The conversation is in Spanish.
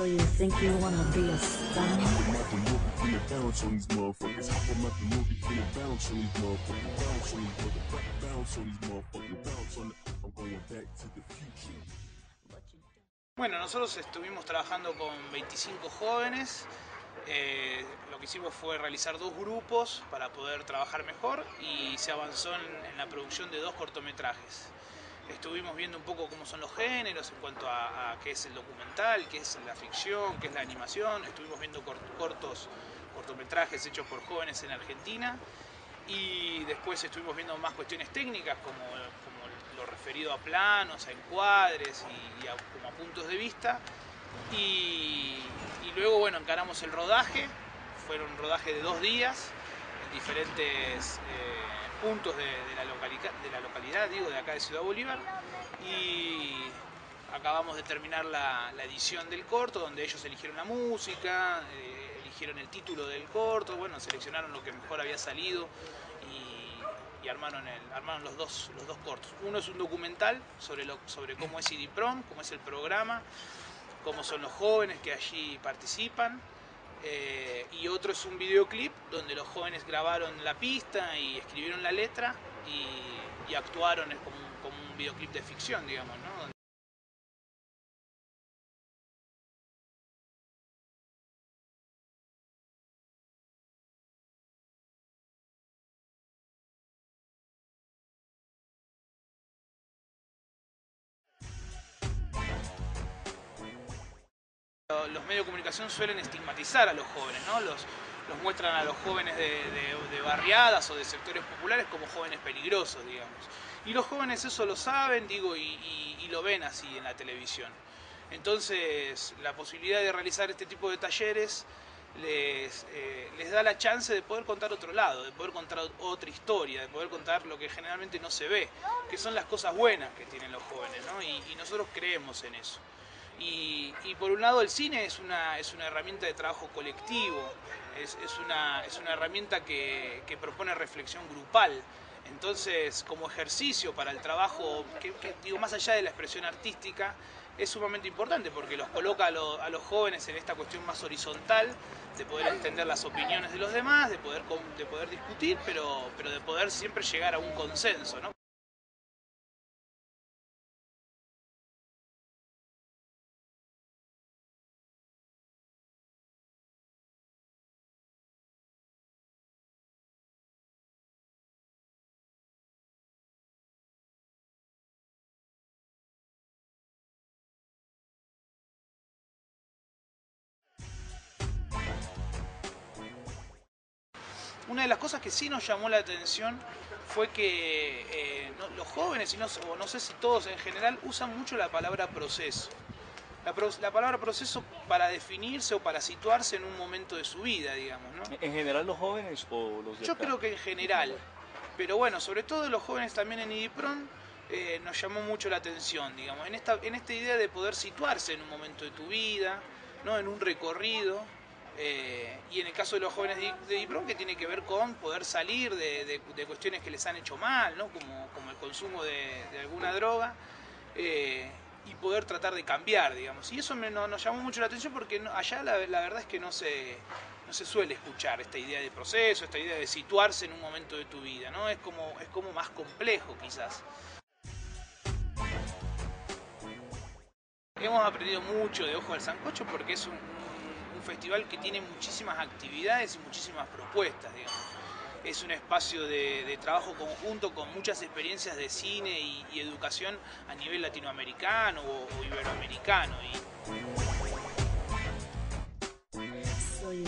So you think you wanna be a star? Bueno, nosotros estuvimos trabajando con 25 jóvenes. Eh, lo que hicimos fue realizar dos grupos para poder trabajar mejor y se avanzó en la producción de dos cortometrajes. Estuvimos viendo un poco cómo son los géneros en cuanto a, qué es el documental, qué es la ficción, qué es la animación. Estuvimos viendo cort- cortos, cortometrajes hechos por jóvenes en Argentina y después estuvimos viendo más cuestiones técnicas como, lo referido a planos, a encuadres y, a, como a puntos de vista. Y, y luego, bueno, encaramos el rodaje. Fueron un rodaje de dos días en diferentes eh, puntos de, la localica- de la localidad, digo, de acá de Ciudad Bolívar. Y acabamos de terminar la, edición del corto, donde ellos eligieron la música, eh, eligieron el título del corto, bueno, seleccionaron lo que mejor había salido y, armaron, el- armaron los, dos, los dos cortos. Uno es un documental sobre, lo, sobre cómo es CD Prom, cómo es el programa, cómo son los jóvenes que allí participan. eh, otro es un videoclip donde los jóvenes grabaron la pista y escribieron la letra y, actuaron, es como un, como un videoclip de ficción, digamos, ¿no? Los medios de comunicación suelen estigmatizar a los jóvenes, ¿no? Los, los muestran a los jóvenes de, de- de barriadas o de sectores populares como jóvenes peligrosos, digamos. Y los jóvenes eso lo saben, digo, y, y- y lo ven así en la televisión. Entonces, la posibilidad de realizar este tipo de talleres les, eh, les da la chance de poder contar otro lado, de poder contar otra historia, de poder contar lo que generalmente no se ve, que son las cosas buenas que tienen los jóvenes, ¿no? Y, y nosotros creemos en eso. Y, por un lado el cine es una, es una herramienta de trabajo colectivo, es, una, es una herramienta que, propone reflexión grupal. Entonces, como ejercicio para el trabajo, que, digo, más allá de la expresión artística, es sumamente importante porque los coloca a, a los jóvenes en esta cuestión más horizontal, de poder entender las opiniones de los demás, de poder, de poder discutir, pero, pero de poder siempre llegar a un consenso, ¿no? Una de las cosas que sí nos llamó la atención fue que eh, no- los jóvenes, y no, sé- o no sé si todos en general, usan mucho la palabra proceso. La, pro- la palabra proceso para definirse o para situarse en un momento de su vida, digamos, ¿no? ¿En general los jóvenes o los de Yo acá? creo que en general, pero bueno, sobre todo los jóvenes también en IDIPRON eh, nos llamó mucho la atención, digamos, en esta, en esta idea de poder situarse en un momento de tu vida, ¿no? en un recorrido, eh, y en el caso de los jóvenes de, IDIPRON que tiene que ver con poder salir de, de- de cuestiones que les han hecho mal, ¿no? como, como el consumo de, alguna droga. eh, y poder tratar de cambiar, digamos. Y eso nos llamó mucho la atención porque allá la, verdad es que no se, no se suele escuchar esta idea de proceso, esta idea de situarse en un momento de tu vida, ¿no? Es como, es como más complejo quizás. Hemos aprendido mucho de Ojo al Sancocho porque es un, un- festival que tiene muchísimas actividades y muchísimas propuestas, digamos. Es un espacio de, trabajo conjunto con muchas experiencias de cine y, educación a nivel latinoamericano o, iberoamericano. Y, So you?